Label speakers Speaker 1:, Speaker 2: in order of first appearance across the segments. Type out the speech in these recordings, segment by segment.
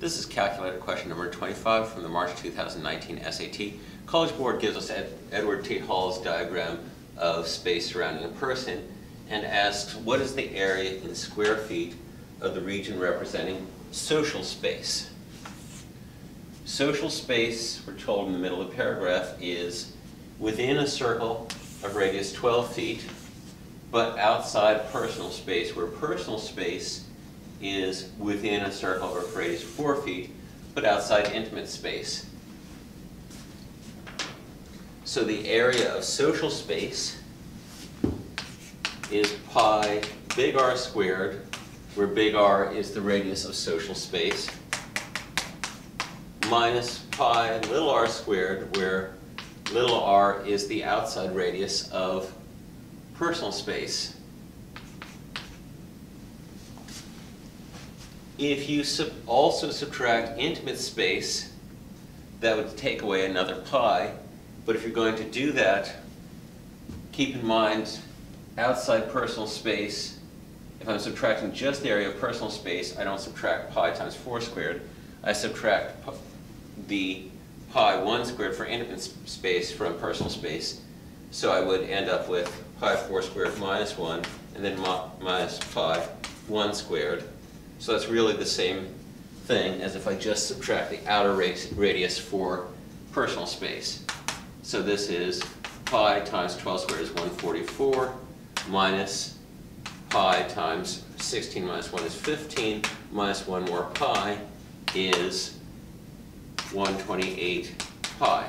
Speaker 1: This is calculator question number 25 from the March 2019 SAT. College Board gives us Ed Edward Tate Hall's diagram of space surrounding a person and asks what is the area in square feet of the region representing social space. Social space, we're told in the middle of the paragraph, is within a circle of radius 12 feet, but outside personal space, where personal space is within a circle of radius 4 feet, but outside intimate space. So the area of social space is pi big R squared, where big R is the radius of social space, minus pi little r squared, where little r is the outside radius of personal space. If you sub also subtract intimate space, that would take away another pi. But if you're going to do that, keep in mind outside personal space, if I'm subtracting just the area of personal space, I don't subtract pi times 4 squared. I subtract the pi 1 squared for intimate space from personal space. So I would end up with pi 4 squared minus 1, and then minus pi 1 squared. So that's really the same thing as if I just subtract the outer radius for personal space. So this is pi times 12 squared is 144 minus pi times 16 minus 1 is 15 minus 1 more pi is 128 pi.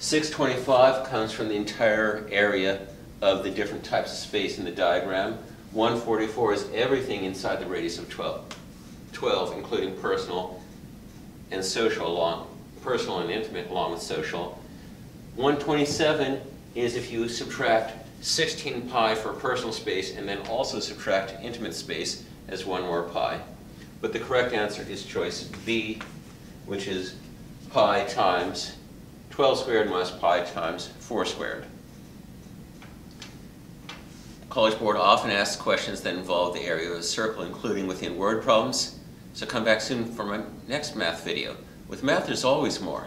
Speaker 1: 625 comes from the entire area of the different types of space in the diagram. 144 is everything inside the radius of 12, 12 including personal and social along, personal and intimate along with social. 127 is if you subtract 16 pi for personal space and then also subtract intimate space as one more pi. But the correct answer is choice B, which is pi times 12 squared minus pi times 4 squared. College Board often asks questions that involve the area of a circle, including within word problems. So come back soon for my next math video. With math, there's always more.